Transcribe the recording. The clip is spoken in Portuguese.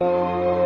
Música